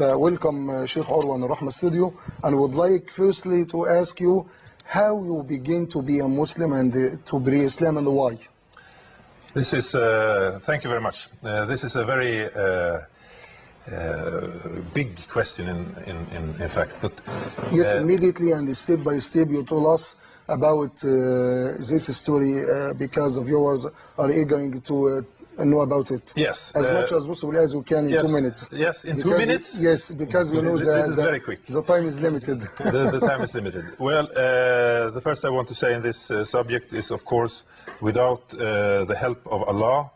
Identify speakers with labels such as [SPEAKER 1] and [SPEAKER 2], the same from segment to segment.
[SPEAKER 1] Uh, welcome, uh, Sheikh Orwa and Rahma Studio, and would like firstly to ask you how you begin to be a Muslim and uh, to be Islam and why.
[SPEAKER 2] This is, uh, thank you very much. Uh, this is a very uh, big question in, in, in, in fact. But,
[SPEAKER 1] yes, immediately and step by step you told us about this story because of viewers are eager to know about it.
[SPEAKER 2] Yes,
[SPEAKER 1] As
[SPEAKER 2] uh,
[SPEAKER 1] much as possible as you can in
[SPEAKER 2] yes,
[SPEAKER 1] two minutes.
[SPEAKER 2] yes, in two
[SPEAKER 1] Because-
[SPEAKER 2] minutes?
[SPEAKER 1] Yes, because we know that the,
[SPEAKER 2] very quick.
[SPEAKER 1] the time is limited.
[SPEAKER 2] the, the time is limited. Well, uh, the first I want to say in this uh, subject is, of course, without uh, the help of Allah,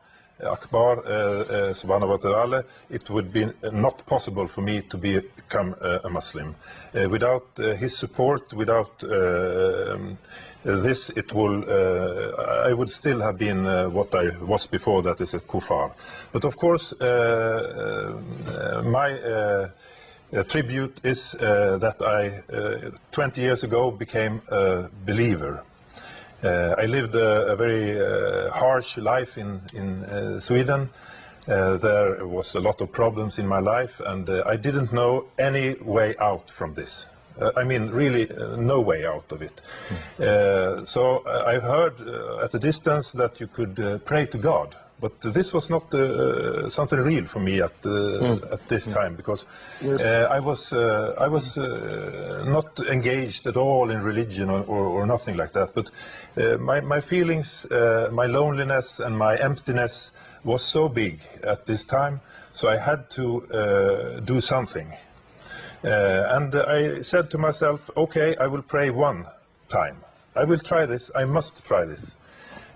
[SPEAKER 2] Akbar, uh, uh, subhanahu wa ta'ala, it would be not possible for me to become uh, a Muslim. Without his support, without um, this, it will, I would still have been what I was before, that is a kuffar. But of course, my tribute is uh, that I, uh, 20 years ago, became a believer. Uh, I lived a, a very uh, harsh life in, in uh, Sweden. There was a lot of problems in my life, and I didn't know any way out from this. Uh, I mean, really, uh, no way out of it. Uh, so I've heard at a distance that you could pray to God, but this was not uh, something real for me at uh, at this time because
[SPEAKER 1] Yes.
[SPEAKER 2] uh, I was uh, I was uh, not engaged at all in religion or, or, or nothing like that. But uh, my my feelings, uh, my loneliness, and my emptiness was so big at this time, so I had to uh, do something. Uh, and I said to myself, okay, I will pray one time. I will try this. I must try this.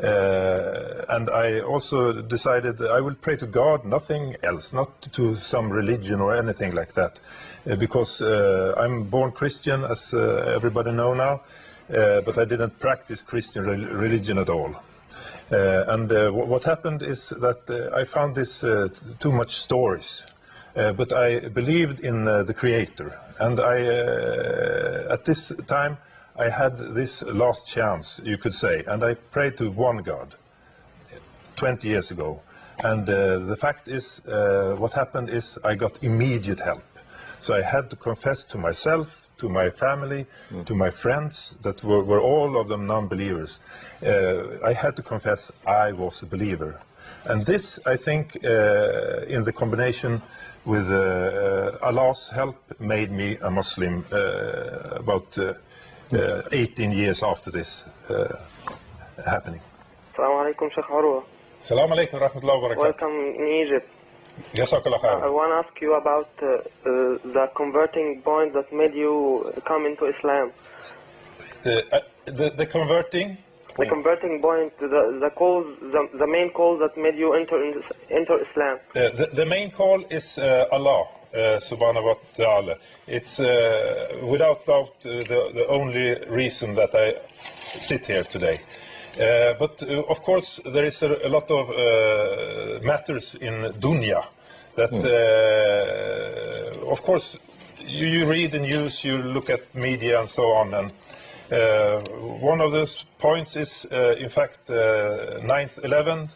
[SPEAKER 2] Uh, and I also decided that I will pray to God, nothing else, not to some religion or anything like that, uh, because uh, I'm born Christian, as uh, everybody know now, uh, but I didn't practice Christian rel- religion at all. Uh, and wh- what happened is that I found this too much stories. But I believed in the Creator, and I, at this time, I had this last chance, you could say, and I prayed to one God 20 years ago. And uh, the fact is, uh, what happened is I got immediate help. So I had to confess to myself, to my family, to my friends, that were, were all of them non believers. Uh, I had to confess I was a believer. And this, I think, uh, in the combination with uh, uh, Allah's help, made me a Muslim uh, about uh, 18 years after this uh, happening.
[SPEAKER 3] Assalamu alaikum, Sheikh
[SPEAKER 2] Assalamu alaikum rahmatullahi wa barakatuh.
[SPEAKER 3] Welcome in Egypt. I want to ask you about uh, uh, the converting point that made you come into Islam.
[SPEAKER 2] The, the, the converting
[SPEAKER 3] the converting point, the, the cause, the, the main cause that made you enter, enter Islam?
[SPEAKER 2] Uh, the, the main call is uh, Allah subhanahu wa ta'ala. It's uh, without doubt uh, the, the only reason that I sit here today. Uh, but uh, of course, there is a, a lot of uh, matters in dunya that, uh, of course, you, you read the news, you look at media and so on, and uh, one of those points is, uh, in fact, uh, 9th 11, uh,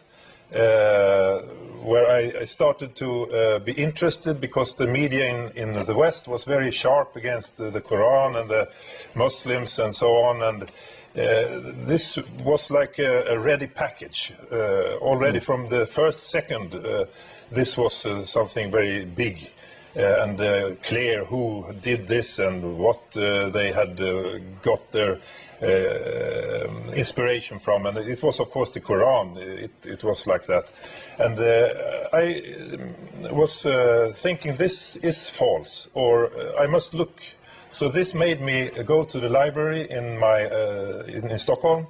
[SPEAKER 2] where I, I started to uh, be interested because the media in, in the West was very sharp against the, the Quran and the Muslims and so on, and uh, this was like a, a ready package uh, already from the first second. Uh, this was uh, something very big uh, and uh, clear who did this and what uh, they had uh, got their uh, inspiration from. And it was, of course, the Quran. It, it was like that. And uh, I um, was uh, thinking this is false, or uh, I must look. So this made me go to the library in my uh, in, in Stockholm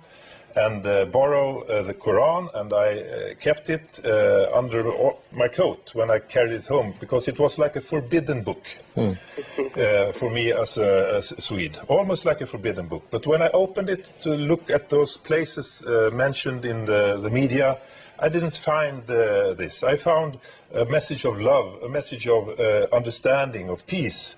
[SPEAKER 2] and uh, borrow uh, the Quran, and I uh, kept it uh, under my coat when I carried it home because it was like a forbidden book uh, for me as a, as a Swede, almost like a forbidden book. But when I opened it to look at those places uh, mentioned in the, the media, I didn't find uh, this. I found a message of love, a message of uh, understanding, of peace.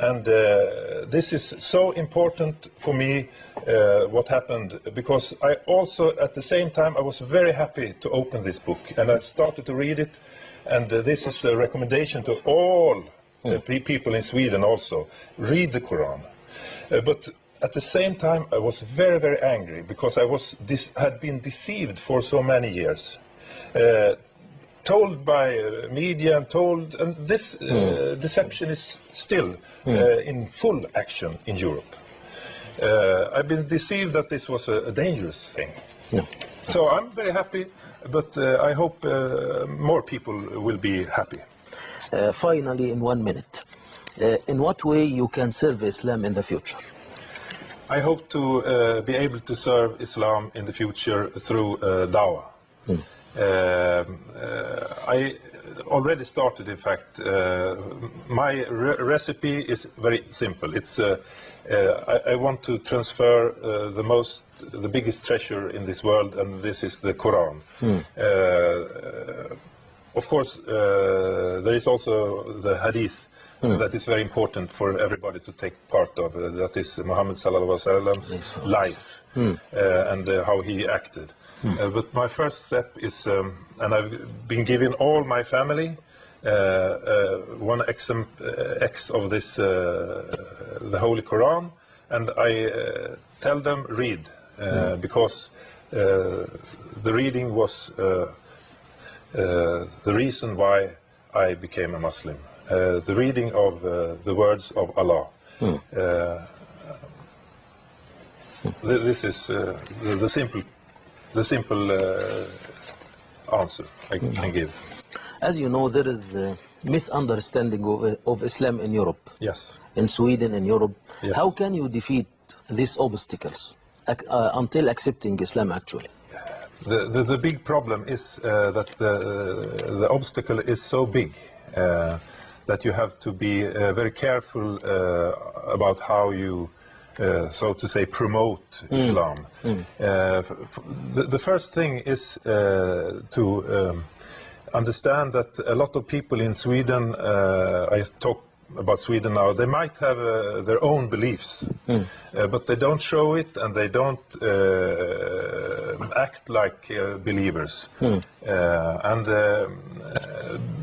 [SPEAKER 2] And uh, this is so important for me, uh, what happened, because I also, at the same time, I was very happy to open this book. And I started to read it. And uh, this is a recommendation to all uh, pe- people in Sweden also, read the Quran. Uh, but at the same time, I was very, very angry because I was dis- had been deceived for so many years. Uh, told by uh, media and told, and this uh, deception is still uh, in full action in Europe. Uh, I've been deceived that this was a, a dangerous thing.
[SPEAKER 4] No.
[SPEAKER 2] So I'm very happy, but uh, I hope uh, more people will be happy.
[SPEAKER 4] Uh, finally, in one minute, uh, in what way you can serve Islam in the future?
[SPEAKER 2] I hope to uh, be able to serve Islam in the future through uh, dawah. Um, uh, I already started, in fact. Uh, my re- recipe is very simple. It's uh, uh, I, I want to transfer uh, the most, the biggest treasure in this world, and this is the Quran. Uh, of course, uh, there is also the hadith that is very important for everybody to take part of. Uh, that is Muhammad sallallahu alaihi wasallam's
[SPEAKER 4] Yes, of
[SPEAKER 2] life uh, and uh, how he acted. Uh, but my first step is, um, and I've been giving all my family uh, uh, one X, uh, X of this, uh, the Holy Quran, and I uh, tell them read uh, because uh, the reading was uh, uh, the reason why I became a Muslim. Uh, the reading of uh, the words of Allah. Uh, th- this is uh, the, the simple, the simple uh, answer I can give.
[SPEAKER 4] As you know, there is a misunderstanding of, of Islam in Europe,
[SPEAKER 2] Yes.
[SPEAKER 4] in Sweden, in Europe.
[SPEAKER 2] Yes.
[SPEAKER 4] How can you defeat these obstacles uh, until accepting Islam actually?
[SPEAKER 2] The, the, the big problem is uh, that the, the obstacle is so big uh, that you have to be uh, very careful uh, about how you, uh, so to say, promote Islam. Uh, f- f- the, the first thing is uh, to um, understand that a lot of people in Sweden, uh, I talk about Sweden now, they might have uh, their own beliefs, uh, but they don't show it and they don't uh, act like uh, believers. Uh, and uh,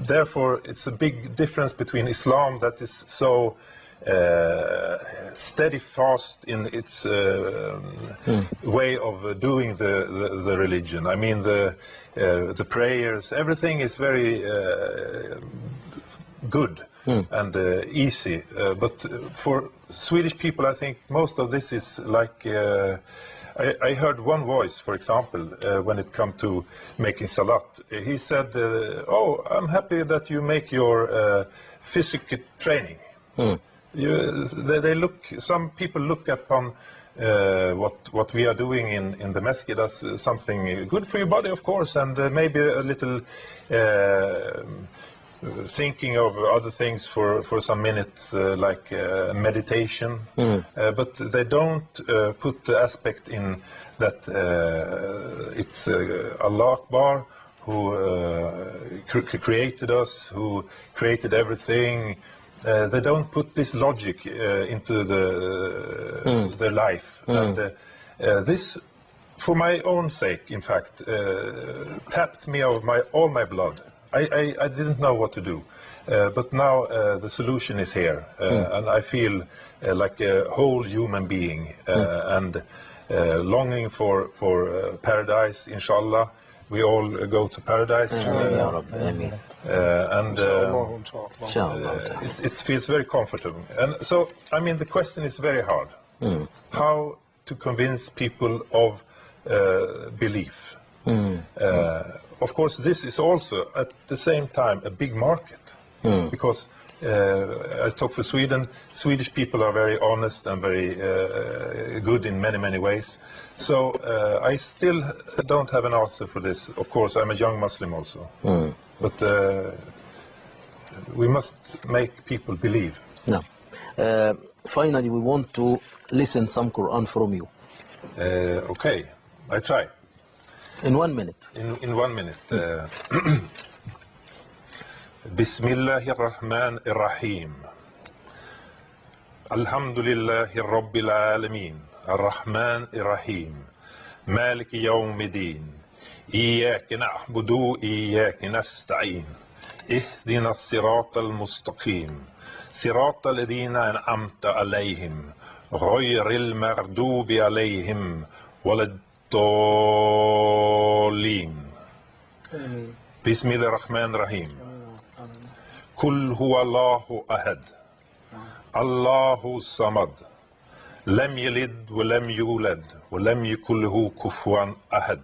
[SPEAKER 2] therefore, it's a big difference between Islam that is so uh, steady fast in its uh, way of uh, doing the, the, the religion. I mean, the, the prayers, everything is very good and uh, easy. But for Swedish people, I think most of this is like. I, I heard one voice, for example, uh, when it come to making salat. He said, uh, "Oh, I'm happy that you make your uh, physical training." You, they, they look. Some people look upon uh, what what we are doing in in the masjid as something good for your body, of course, and uh, maybe a little. Uh, thinking of other things for, for some minutes, uh, like uh, meditation, uh, but they don't uh, put the aspect in that uh, it's uh, Allah Akbar who uh, cr- cr- created us, who created everything. Uh, they don't put this logic uh, into the, their life. And uh, uh, this for my own sake, in fact, uh, tapped me of my all my blood. I, I, I didn't know what to do, uh, but now uh, the solution is here, uh, and I feel uh, like a whole human being uh, and uh, longing for for uh, paradise. Inshallah, we all uh, go to paradise,
[SPEAKER 4] Ya
[SPEAKER 2] uh,
[SPEAKER 4] Rabbi, Ameen.
[SPEAKER 2] uh, and. uh,
[SPEAKER 4] ta'ala.
[SPEAKER 2] it, it feels very comfortable. And so, I mean, the question is very hard. How to convince people of uh, belief? Uh, of course, this is also at the same time a big market because uh, I talk for Sweden. Swedish people are very honest and very uh, good in many, many ways. So uh, I still don't have an answer for this. Of course, I'm a young Muslim also, but uh, we must make people believe.
[SPEAKER 4] Now, uh, finally, we want to listen some Quran from you
[SPEAKER 2] Uh, okay, I try.
[SPEAKER 4] In one minute.
[SPEAKER 2] In, in one minute. بسم الله الرحمن الرحيم الحمد لله رب العالمين الرحمن الرحيم مالك يوم الدين إياك نعبد وإياك نستعين اهدنا الصراط المستقيم صراط الذين أنعمت عليهم غير المغضوب عليهم ولا الضالين.
[SPEAKER 1] آمين.
[SPEAKER 2] بسم الله الرحمن الرحيم. قل هو الله أحد. الله الصمد. لم يلد ولم يولد ولم يكن له كفوا أحد.